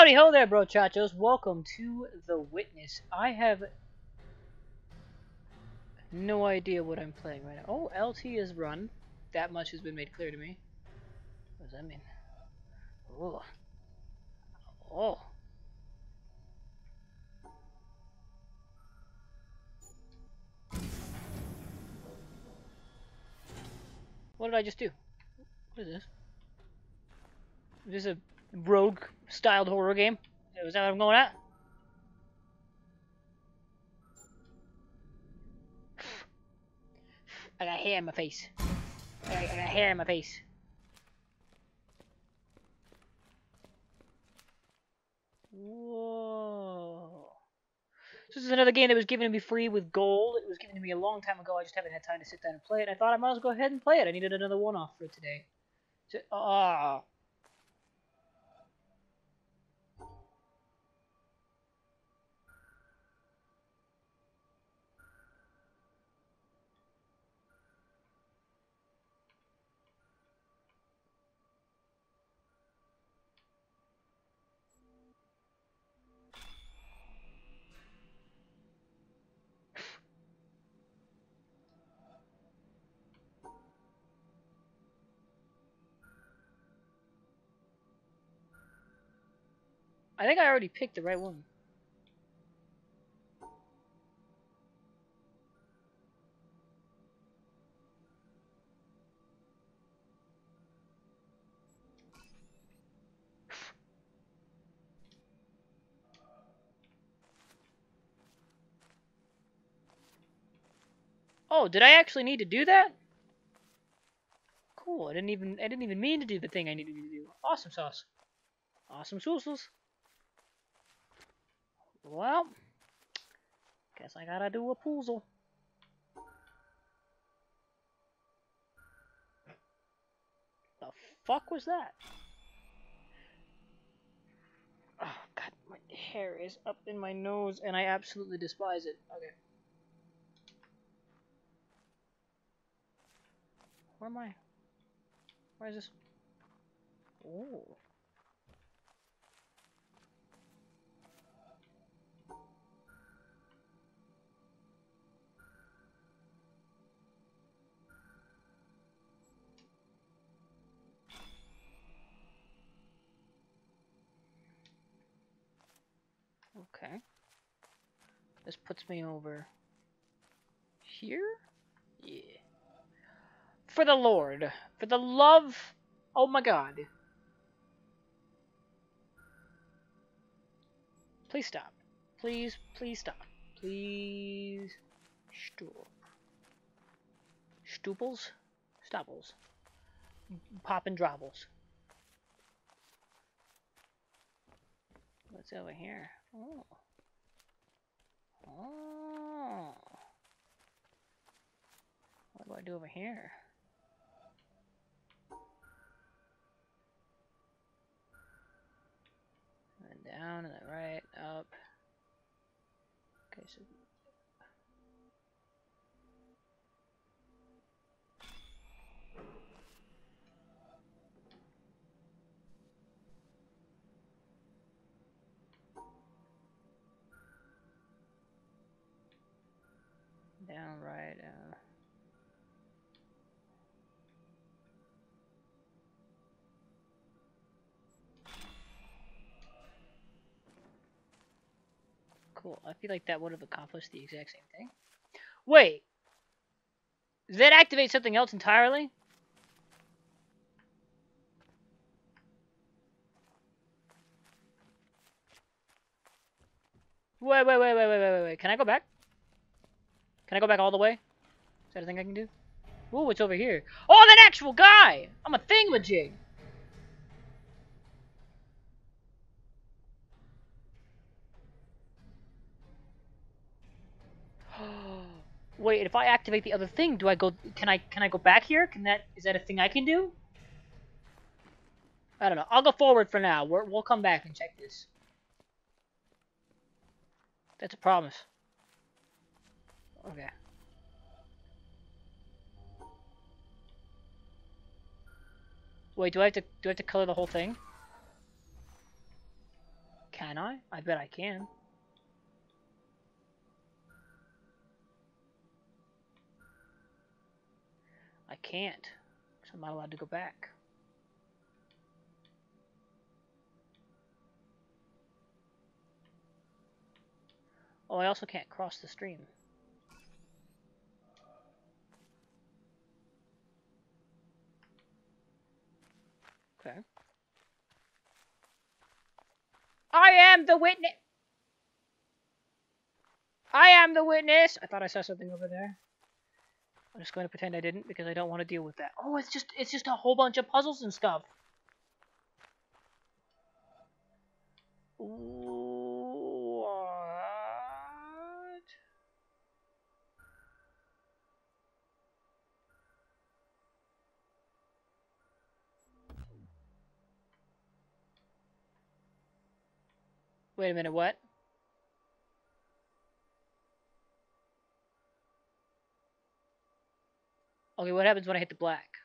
Howdy ho there, bro chachos. Welcome to The Witness. I have no idea what I'm playing right now. Oh, LT is run. That much has been made clear to me. What does that mean? Oh. Oh. What did I just do? What is this? Is this a rogue styled horror game? Is that what I'm going at? I got hair in my face. I got, hair in my face. Whoa. So this is another game that was given to me free with gold. It was given to me a long time ago. I just haven't had time to sit down and play it. I thought I might as well go ahead and play it. I needed another one-off for today. So, ah. I think I already picked the right one. Oh, did I actually need to do that? Cool. I didn't even I didn't even mean to do the thing I needed to do. Awesome sauce. Awesome sauces. Well, guess I gotta do a puzzle. The fuck was that? Oh god, my hair is up in my nose and I absolutely despise it. Okay. Where am I? Where is this? Oh. This puts me over here? Yeah. For the Lord. For the love... Oh my god. Please stop. Please, please stop. Please stop. Stooples? Stopples. and drobbles. What's over here? Oh. Oh. What do I do over here? And down and then right, up. Okay, so Cool. I feel like that would have accomplished the exact same thing. Wait! Does that activate something else entirely? Wait, wait, wait, wait, wait, wait, wait. Can I go back? Can I go back all the way? Is that a thing I can do? Ooh, what's over here? Oh, that actual guy! I'm a thingamajig! Wait, if I activate the other thing, do I go? Can I can I go back here? Can that is that a thing I can do? I don't know. I'll go forward for now. We're, we'll come back and check this. That's a promise. Okay. Wait, do I have to do I have to color the whole thing? Can I? I bet I can. Can't. I'm not allowed to go back. Oh, I also can't cross the stream. Okay. I am the witness! I am the witness! I thought I saw something over there. I'm just going to pretend I didn't because I don't want to deal with that. Oh, it's just it's just a whole bunch of puzzles and stuff. What? Wait a minute, what? Okay, what happens when I hit the black?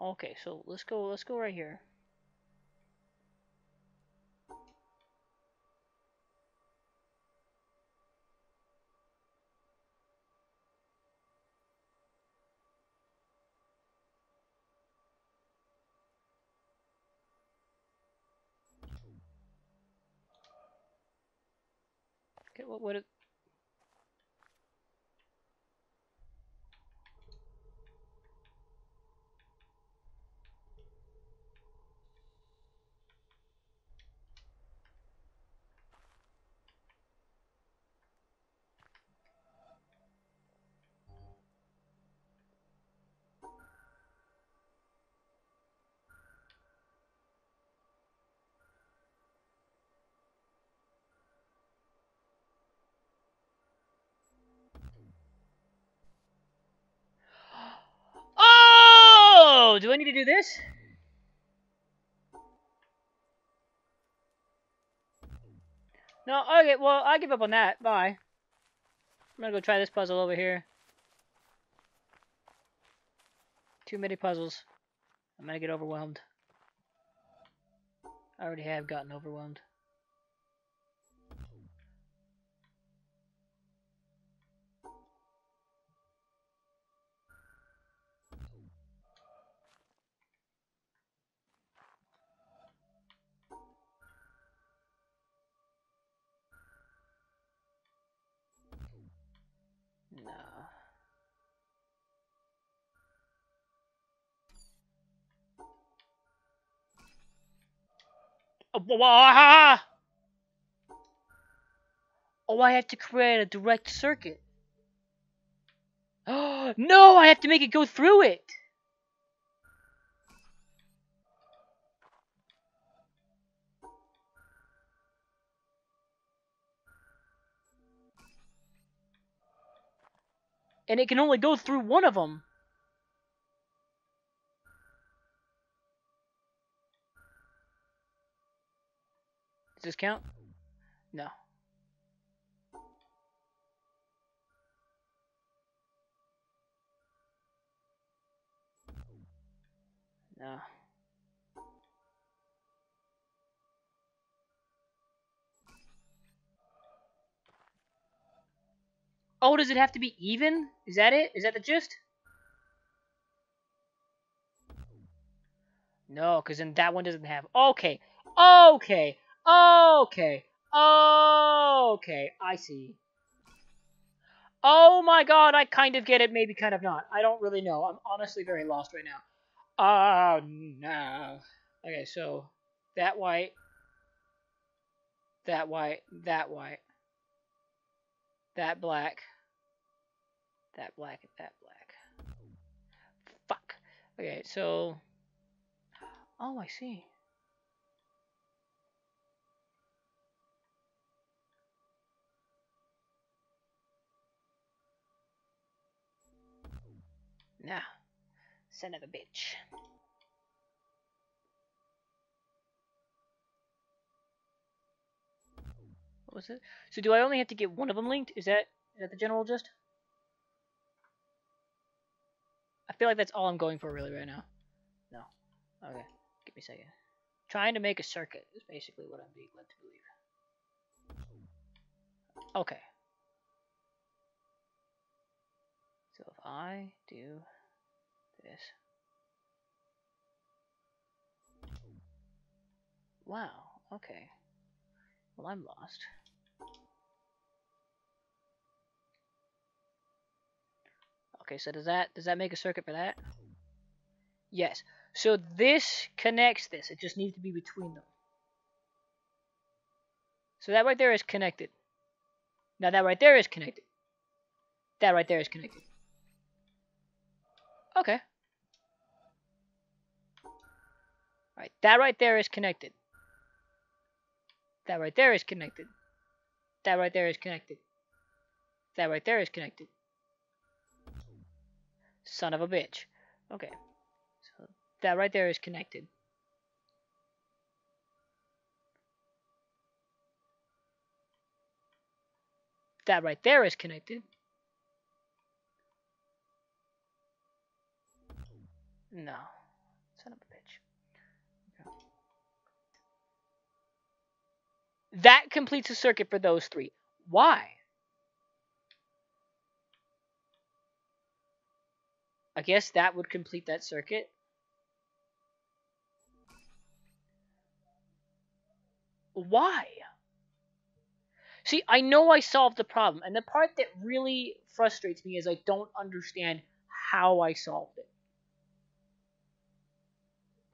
Okay, so let's go let's go right here. What what do I need to do this? No, okay, well, I give up on that. Bye. I'm gonna go try this puzzle over here. Too many puzzles. I'm gonna get overwhelmed. I already have gotten overwhelmed. Oh, I have to create a direct circuit. Oh, no, I have to make it go through it. And it can only go through one of them. Does this count? No. No. Oh, does it have to be even? Is that it? Is that the gist? No, because then that one doesn't have. Okay. Okay. Okay. Okay. I see. Oh my god, I kind of get it, maybe kind of not. I don't really know. I'm honestly very lost right now. Oh, no. Okay, so that white, that white, that white, that black, that black, that black. Fuck. Okay, so. Oh, I see. Nah. Son of a bitch. What was it? So do I only have to get one of them linked? Is that is that the general gist? I feel like that's all I'm going for really right now. No. Okay. Give me a second. Trying to make a circuit is basically what I'm being led to believe. Okay. I do this. Wow, okay. Well, I'm lost. Okay, so does that does that make a circuit for that? Yes. So this connects this. It just needs to be between them. So that right there is connected. Now that right there is connected. That right there is connected. Okay. Alright, that right there is connected. That right there is connected. That right there is connected. That right there is connected. Son of a bitch. Okay. So that right there is connected. That right there is connected. No. Son of a bitch. Okay. That completes a circuit for those three. Why? I guess that would complete that circuit. Why? See, I know I solved the problem, and the part that really frustrates me is I don't understand how I solved it.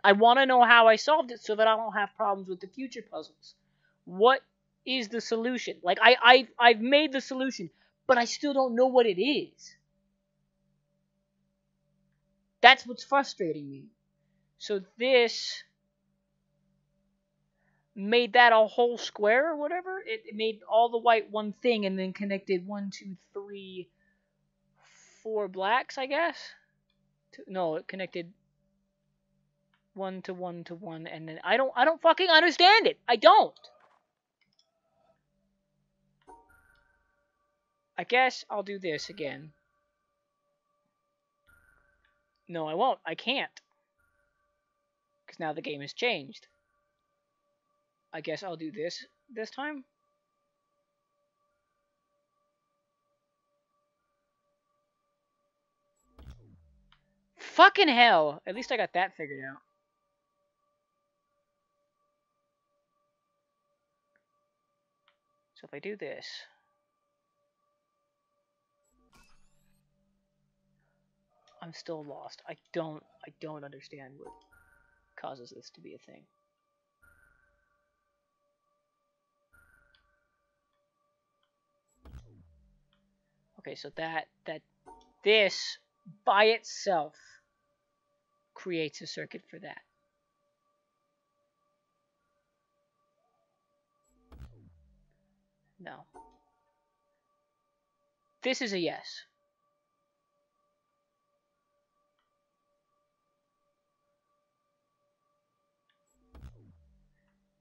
I want to know how I solved it so that I don't have problems with the future puzzles. What is the solution? Like I I I've made the solution, but I still don't know what it is. That's what's frustrating me. So this made that a whole square or whatever. It, it made all the white one thing and then connected one, two, three, four blacks, I guess. No, it connected one to one to one, and then I don't, I don't fucking understand it. I don't. I guess I'll do this again. No, I won't. I can't. Because now the game has changed. I guess I'll do this this time. Fucking hell. At least I got that figured out. So if I do this... I'm still lost. I don't I don't understand what causes this to be a thing. Okay, so that that this by itself creates a circuit for that. No. This is a yes.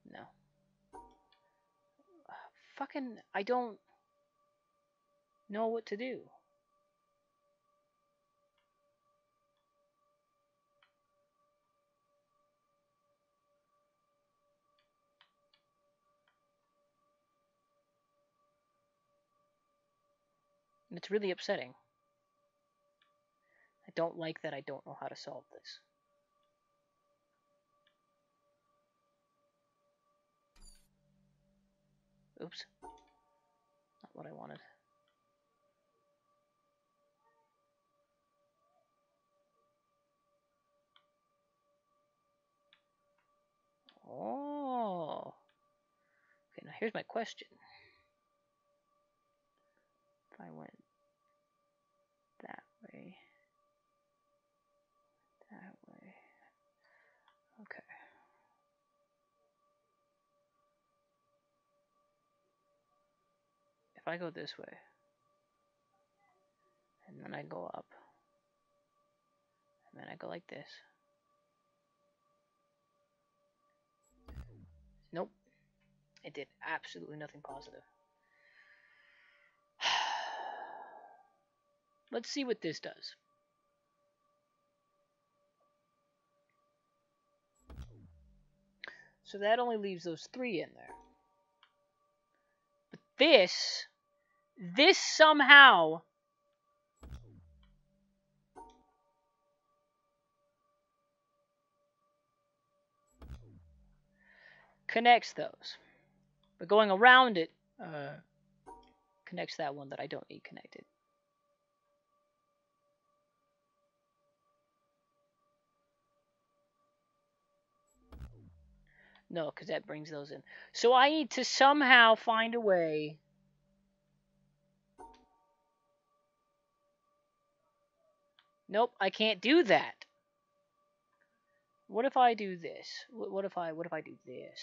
No. Fucking I don't know what to do. And it's really upsetting. I don't like that I don't know how to solve this. Oops. Not what I wanted. Oh. Okay, now here's my question. If I went if I go this way, and then I go up, and then I go like this. Nope. It did absolutely nothing positive. Let's see what this does. So that only leaves those three in there. But this this somehow connects those. But going around it uh, connects that one that I don't need connected. No, because that brings those in. So I need to somehow find a way Nope, I can't do that. What if I do this? What if I what if I do this?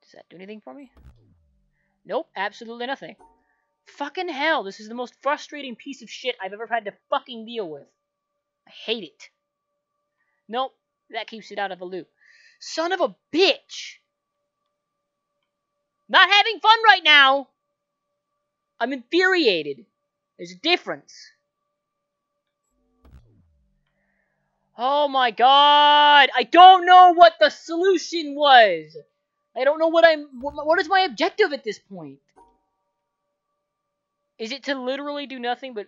Does that do anything for me? Nope, absolutely nothing. Fucking hell, this is the most frustrating piece of shit I've ever had to fucking deal with. I hate it. Nope, that keeps it out of the loop. Son of a bitch! Not having fun right now! I'm infuriated. There's a difference. Oh my god! I don't know what the solution was! I don't know what I'm... What is my objective at this point? Is it to literally do nothing but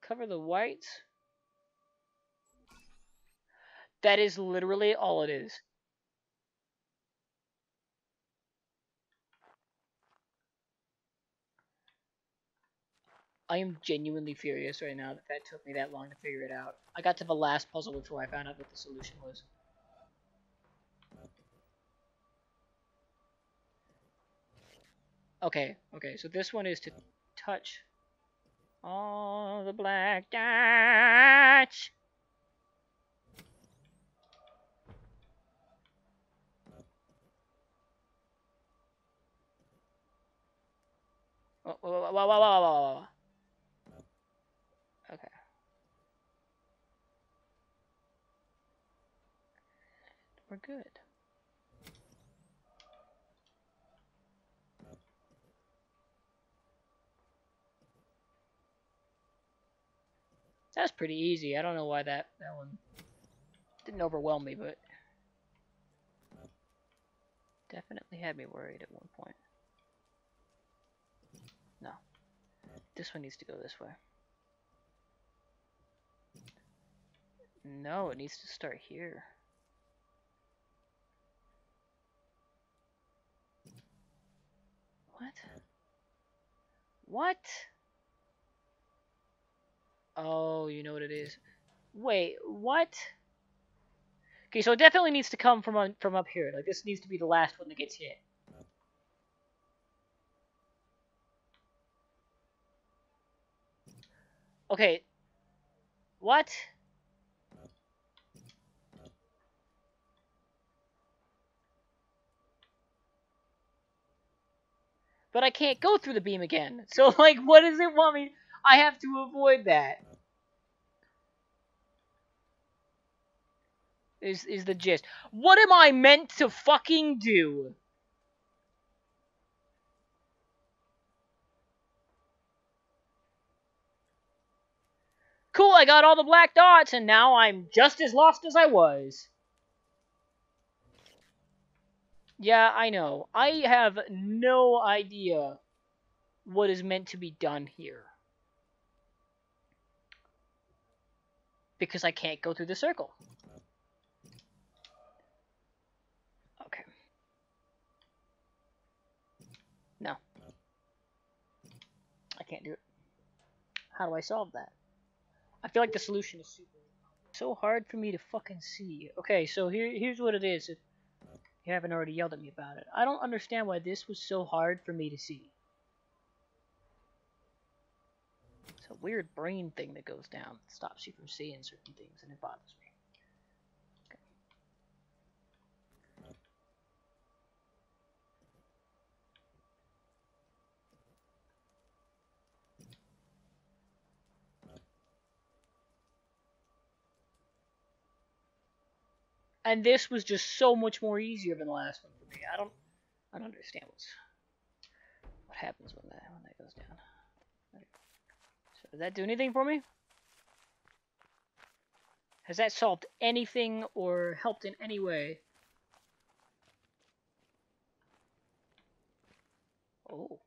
cover the whites? That is literally all it is. I am genuinely furious right now that that took me that long to figure it out. I got to the last puzzle before I found out what the solution was. Okay, okay, so this one is to touch all the black dots. Oh, whoa, whoa, whoa, whoa, whoa, whoa, whoa. Okay. We're good. That's pretty easy. I don't know why that, that one didn't overwhelm me, but definitely had me worried at one point. No. This one needs to go this way. No, it needs to start here. What? What? Oh, you know what it is. Wait, what? Okay, so it definitely needs to come from from up here. Like this needs to be the last one that gets hit. Okay. What? But I can't go through the beam again. So, like, what does it want me? I have to avoid that. Is, is the gist. What am I meant to fucking do? Cool, I got all the black dots, and now I'm just as lost as I was. Yeah, I know. I have no idea what is meant to be done here. Because I can't go through the circle. Okay. No. I can't do it. How do I solve that? I feel like the solution is super so hard for me to fucking see. Okay, so here here's what it is. If you haven't already yelled at me about it. I don't understand why this was so hard for me to see. It's a weird brain thing that goes down that stops you from seeing certain things, and it bothers me. And this was just so much more easier than the last one for me. I don't, I don't understand what's what happens when that when that goes down. So does that do anything for me? Has that solved anything or helped in any way? Oh.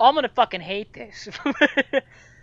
I'm gonna fucking hate this.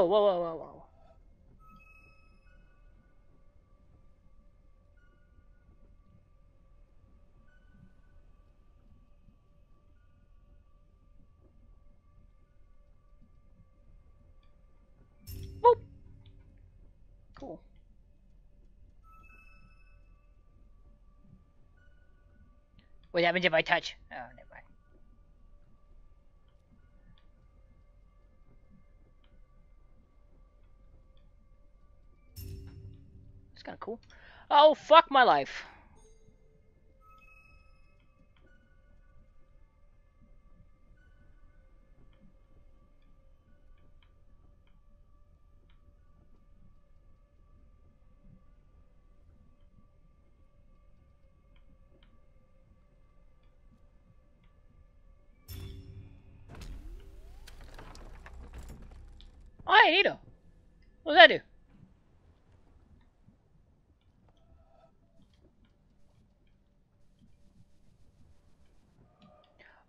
Whoa, whoa, whoa, whoa, whoa. What happens if I touch? Oh, never It's kind of cool. Oh, fuck my life. Oh, hey, Nito. What does that do?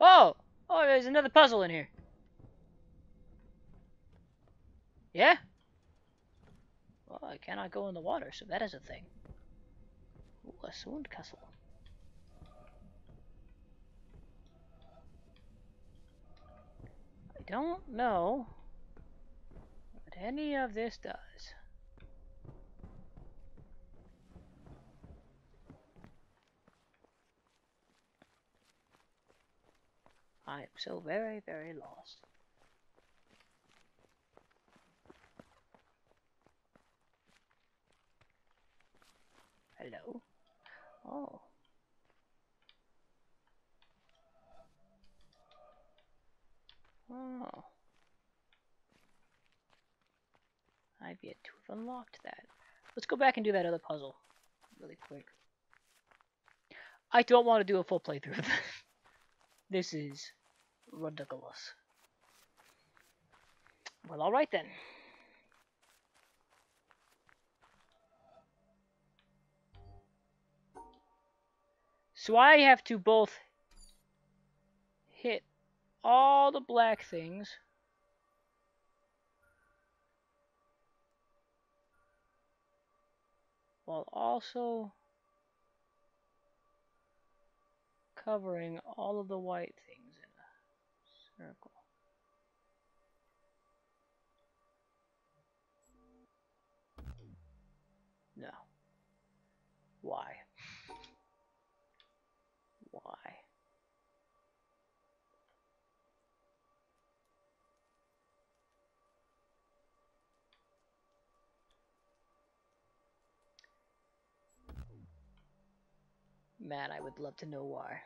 Oh! Oh, there's another puzzle in here. Yeah? Well, I cannot go in the water, so that is a thing. Ooh, a castle. I don't know what any of this does. I am so very, very lost. Hello? Oh. Oh. I've yet to have unlocked that. Let's go back and do that other puzzle really quick. I don't want to do a full playthrough of this. This is ridiculous. Well, alright then. So I have to both hit all the black things. While also covering all of the white things Why? Why? Man, I would love to know why.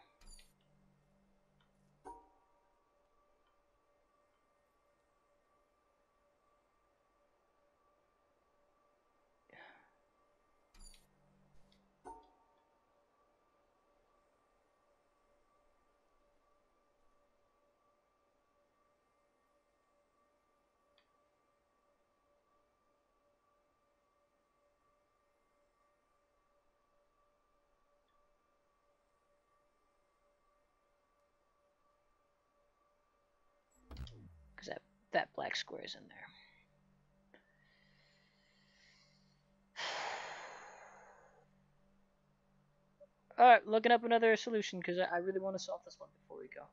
That black square is in there. Alright, looking up another solution because I, I really want to solve this one before we go.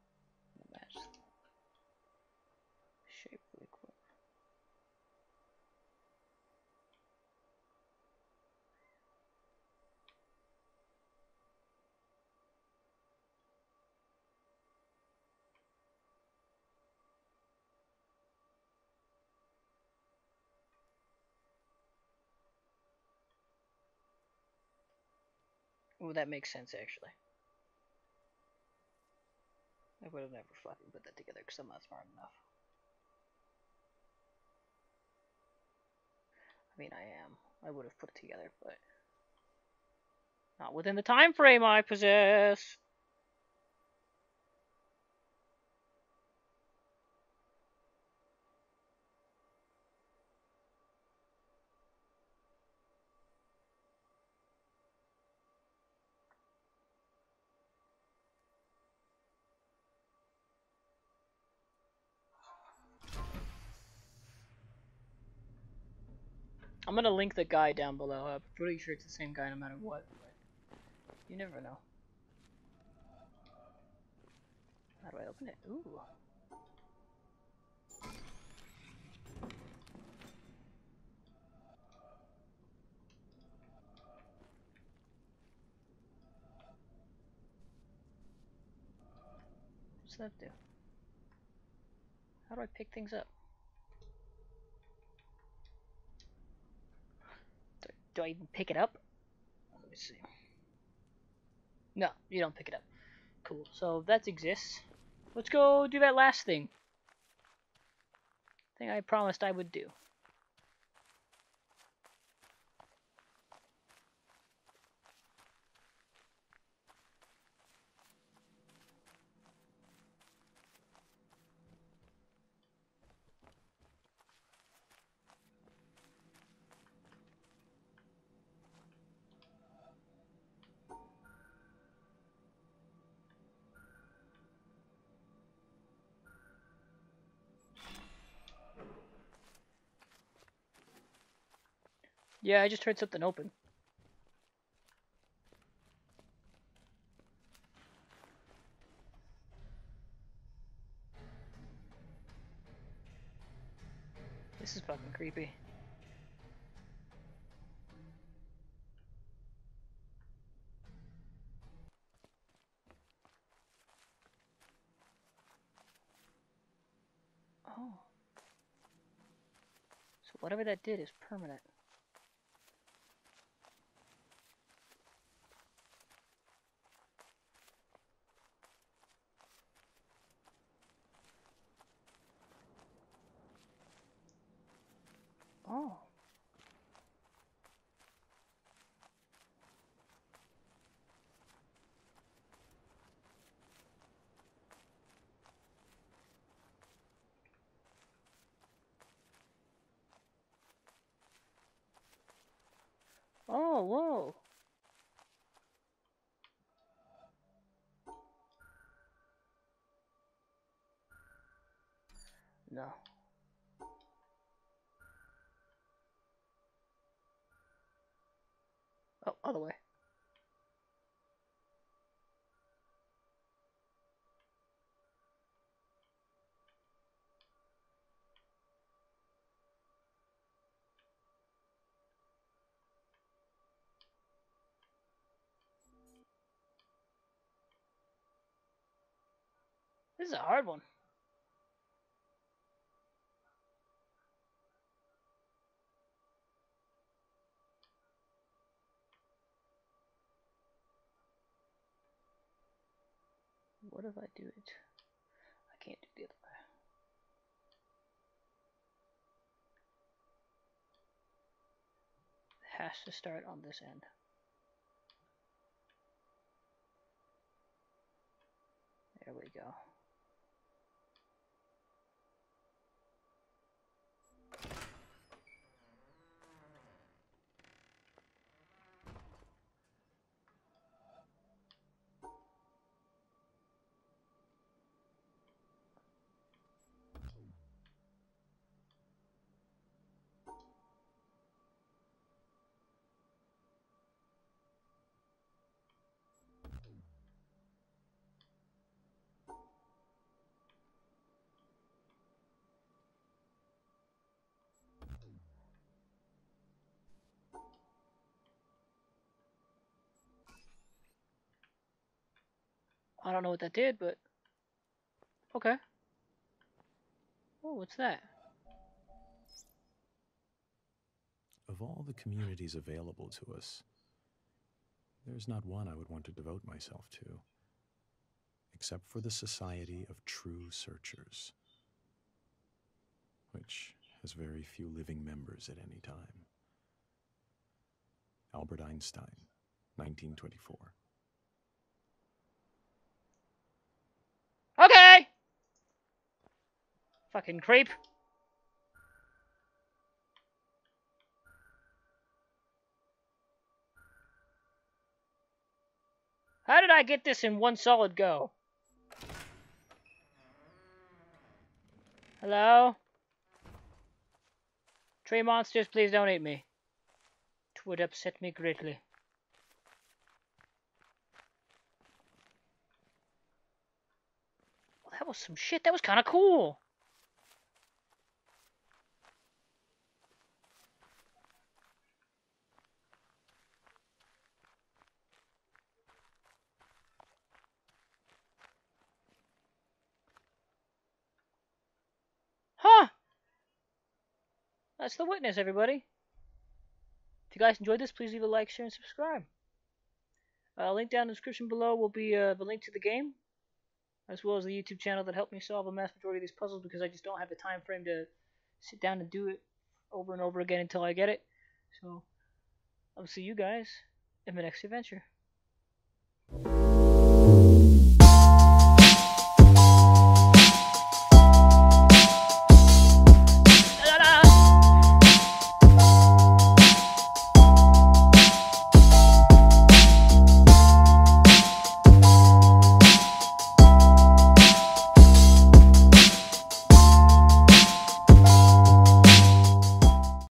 Well, that makes sense actually. I would have never fucking put that together because I'm not smart enough. I mean, I am. I would have put it together, but not within the time frame I possess. I'm gonna link the guy down below. I'm pretty sure it's the same guy no matter what, but you never know. How do I open it? Ooh. What's that do? How do I pick things up? Do, I even pick it up? Let me see. No, you don't pick it up. Cool. So that exists. Let's go do that last thing. Thing I promised I would do. Yeah, I just heard something open. This is fucking creepy. Oh. So whatever that did is permanent. Oh. Whoa. No. Oh, other way. This is a hard one. What if I do it? I can't do the other way. It has to start on this end. There we go. I don't know what that did, but okay. Oh, what's that? Of all the communities available to us, there's not one I would want to devote myself to, except for the Society of True Searchers, which has very few living members at any time. Albert Einstein, 1924. Okay! Fucking creep. How did I get this in one solid go? Hello? Tree monsters, please don't eat me. It would upset me greatly. Well, that was some shit. That was kind of cool. That's the witness, everybody. If you guys enjoyed this, please leave a like, share, and subscribe. Uh, link down in the description below will be uh, the link to the game, as well as the YouTube channel that helped me solve a mass majority of these puzzles because I just don't have the time frame to sit down and do it over and over again until I get it. So, I'll see you guys in the next adventure.